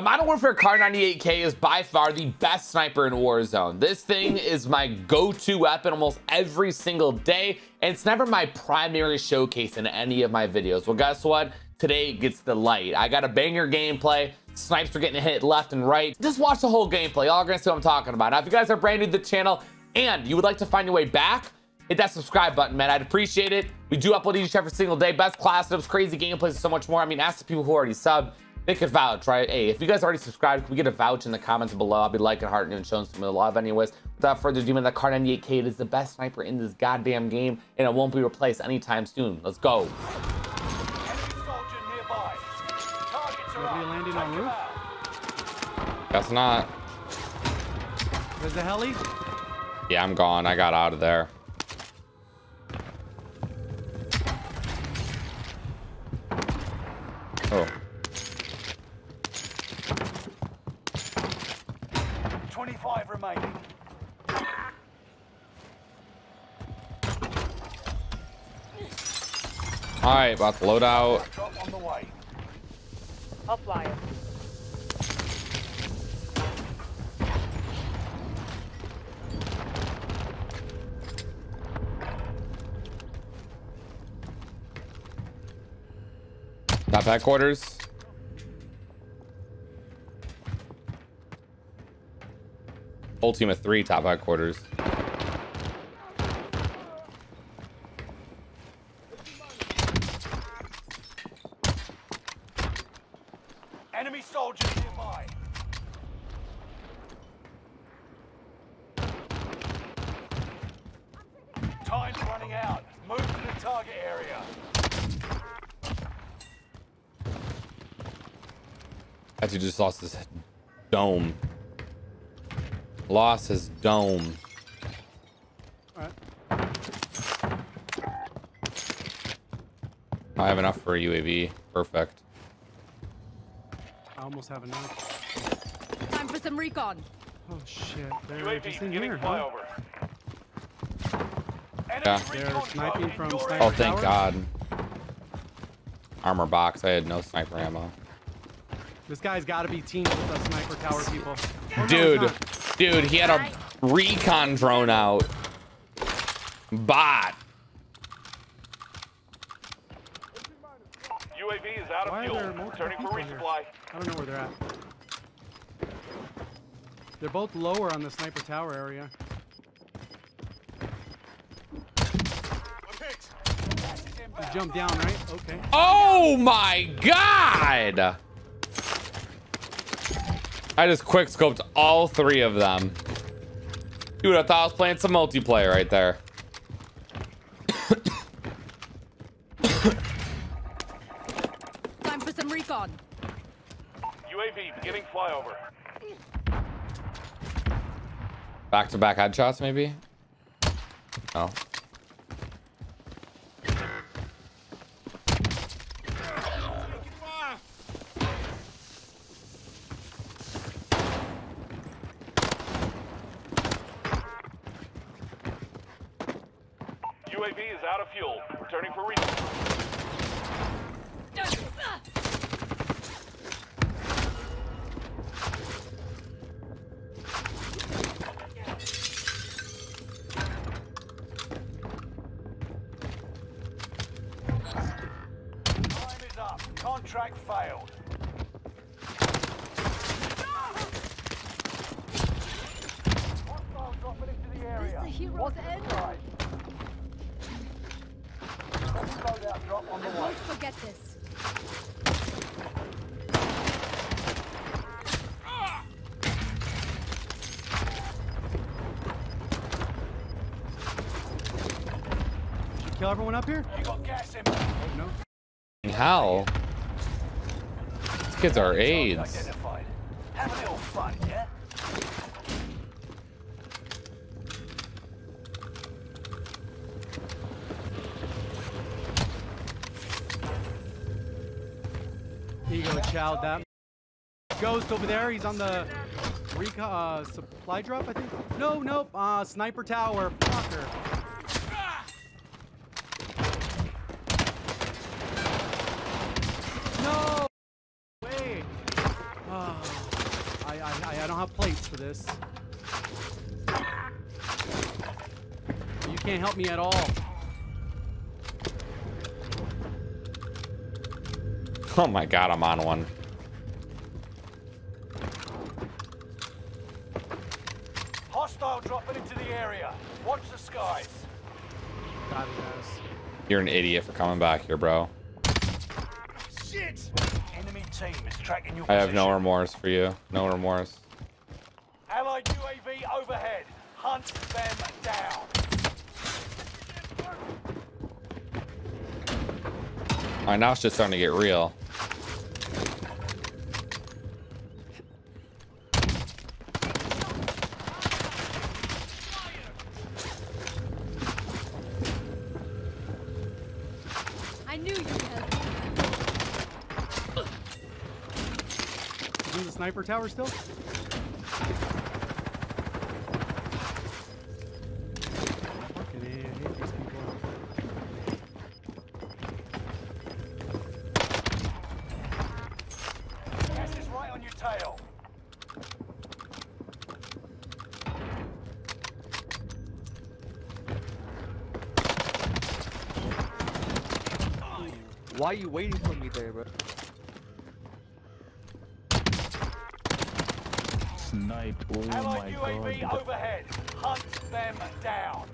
The Modern Warfare Kar 98K is by far the best sniper in Warzone. This thing is my go-to weapon almost every single day, and it's never my primary showcase in any of my videos. Well, guess what? Today gets the light. I got a banger gameplay. Snipes are getting hit left and right. Just watch the whole gameplay. Y'all are gonna see what I'm talking about. Now, if you guys are brand new to the channel and you would like to find your way back, hit that subscribe button, man. I'd appreciate it. We do upload each every single day. Best class crazy gameplays, and so much more. I mean, ask the people who already sub they could vouch, right? Hey, if you guys already subscribed, can we get a vouch in the comments below? I'll be liking, hearting, and showing some love anyways. Without further ado, man, the Kar 98K is the best sniper in this goddamn game, and it won't be replaced anytime soon. Let's go. Nobody landing on roof? Guess not. There's a heli? Yeah, I'm gone. I got out of there. Oh. 25 remaining. All right, about to load out. Drop on the way. I'll fly it. Top headquarters. Whole team of three top headquarters. Enemy soldiers nearby. Time's running out. Move to the target area. That dude just lost his dome. Lost his dome. Alright. I have enough for a UAV. Perfect. I almost have enough. Time for some recon. Oh shit. They're UAV just in beginning here, huh? flyover. Enemy Yeah. They're sniping from oh, sniper Oh, thank tower? God. Armor box. I had no sniper ammo. This guy's got to be teamed with the sniper tower people. Oh, Dude, not. dude, he had a recon drone out. Bot. UAV is out of Why are fuel. there Turning for people here? resupply. I don't know where they're at. They're both lower on the sniper tower area. You jump down, right? Okay. Oh my God. I just quick scoped all three of them. Dude, I thought I was playing some multiplayer right there. Time for some recon. UAV beginning flyover. Back to back headshots, maybe? Oh. Returning for resupply. Time is. Contract failed. Hostile dropping into the area. the hero's Watch the end? skies. Loadout drop on the way. Don't forget this. Did you kill everyone up here? You got gas in. Oh, no. How? These kids are AIDS. Have a little fun, yeah? Ego chowed that. Ghost over there. He's on the reco uh, supply drop, I think. No, nope. Uh, sniper tower. Fucker. No way. Oh. I, I don't have plates for this. You can't help me at all. Oh my god, I'm on one. Hostile dropping into the area. Watch the skies. Got his. You're an idiot for coming back here, bro. Shit! Enemy team is tracking your I have no remorse for you. No remorse. Hunt them down. Alright, now it's just starting to get real. I knew you'd help. Is in the sniper tower still? Why are you waiting for me there, bro? Snipe. Oh my UAV god. overhead. Hunt them down.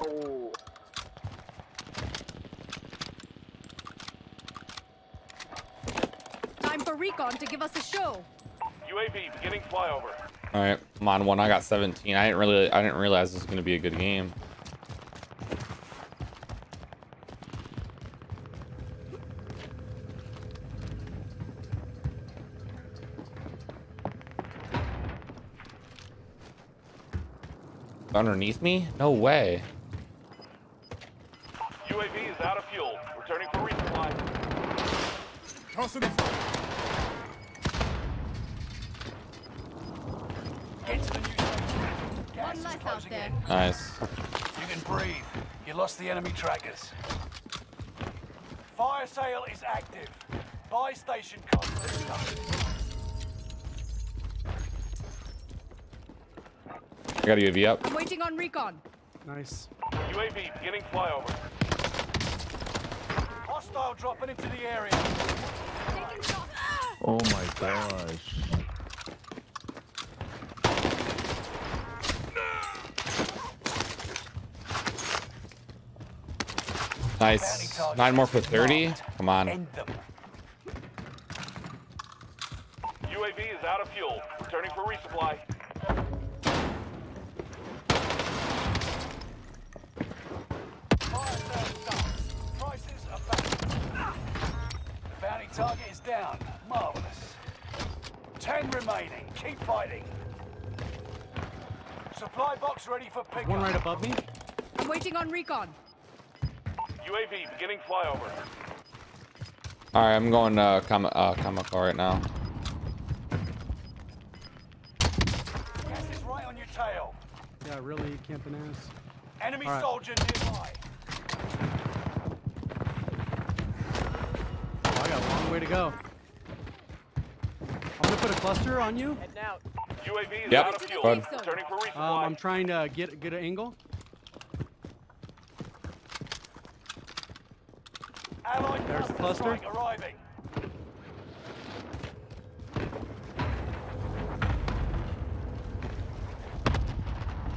Oh. Time for recon to give us a show. UAV beginning flyover. Alright, I'm on one. I got 17. I didn't really I didn't realize this was gonna be a good game. Underneath me? No way. UAV is out of fuel. Returning for resupply. Get to the new zone. Gas One is less out there. Nice. You can breathe. You lost the enemy trackers. Fire sale is active. Buy station costs. I got a UAV up. I'm waiting on recon. Nice. UAV beginning flyover. Hostile dropping into the area. Oh my gosh. Nice. Nine more for 30. Come on. UAV is out of fuel. Returning for resupply. Fire sale done. Prices are back. The bounty target is down. Marvelous. Ten remaining. Keep fighting. Supply box ready for pickup. One right above me. I'm waiting on recon. UAV beginning flyover. Alright, I'm going uh, Kam uh Kamako right now. Gas is right on your tail. Yeah, really camping ass. Enemy All right. soldier nearby. Oh, I got a long way to go. I'm gonna put a cluster on you. UAV is Yep. out of fuel. safe. Returning for resupply. Um, I'm trying to get get an angle. Allied There's the cluster cluster. arriving.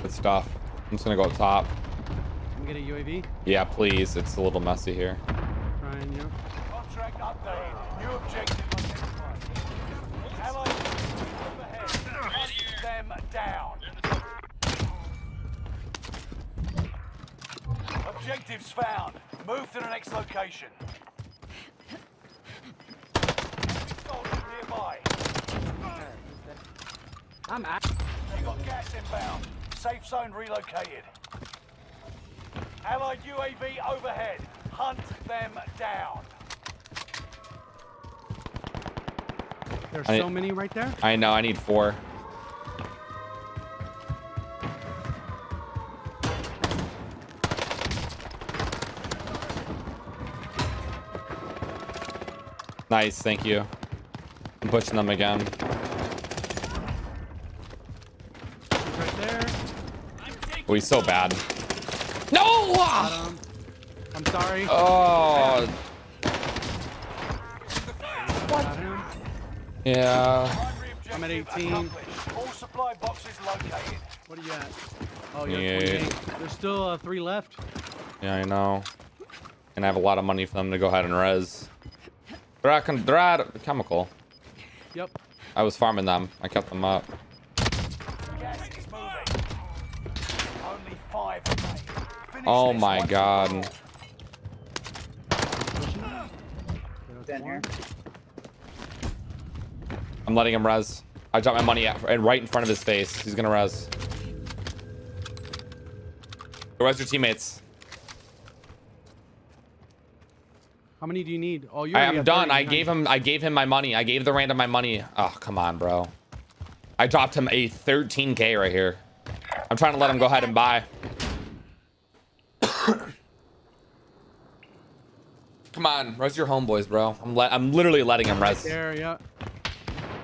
Good stuff. I'm just gonna go up top. I'm gonna get a UAV. Yeah, please. It's a little messy here. Trying, you. Contract updated. New objective Objectives found. Move to the next location. Enemy soldier nearby. I'm at. You got gas inbound. Safe zone relocated. Allied UAV overhead. Hunt them down. There's I- so many right there. I know. I need four. Nice, thank you. I'm pushing them again. He's right there. Oh, he's so bad. No! Got. I'm sorry. Oh, Got him. yeah. I'm at 18. All supply boxes located. What are you at? Oh, you're Yeah. 28. There's still uh, three left. Yeah, I know. And I have a lot of money for them to go ahead and res. They're at, they're at chemical. Yep. I was farming them. I kept them up. Gas. Only five Oh my once god. Down here. I'm letting him res. I dropped my money at, and right in front of his face. He's gonna res. Go res your teammates. How many do you need? Oh, you're I'm done. 30. I gave him I gave him my money. I gave the random my money. Oh, come on, bro. I dropped him a 13k right here. I'm trying to let him go ahead and buy. come on, res your homeboys, bro. I'm let I'm literally letting him res. There, yeah.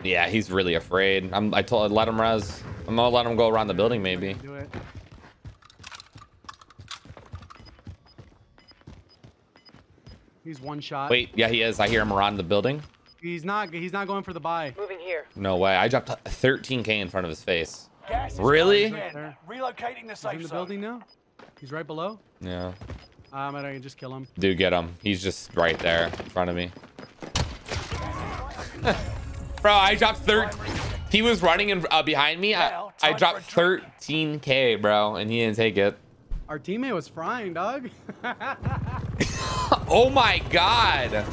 Yeah, he's really afraid. I'm I told let him res. I'm gonna let him go around the building maybe. Do it. He's one shot. Wait, yeah, he is. I hear him around the building. He's not. He's not going for the buy. Moving here. No way. I dropped 13k in front of his face. Gas Really? closing Relocating the He's safe in the zone. building now. He's right below. Yeah. Um, I can just kill him. Dude, get him. He's just right there in front of me. Bro, I dropped 13. He was running in, uh, behind me. I, I dropped 13k, bro, and he didn't take it. Our teammate was frying, dog. Oh my god.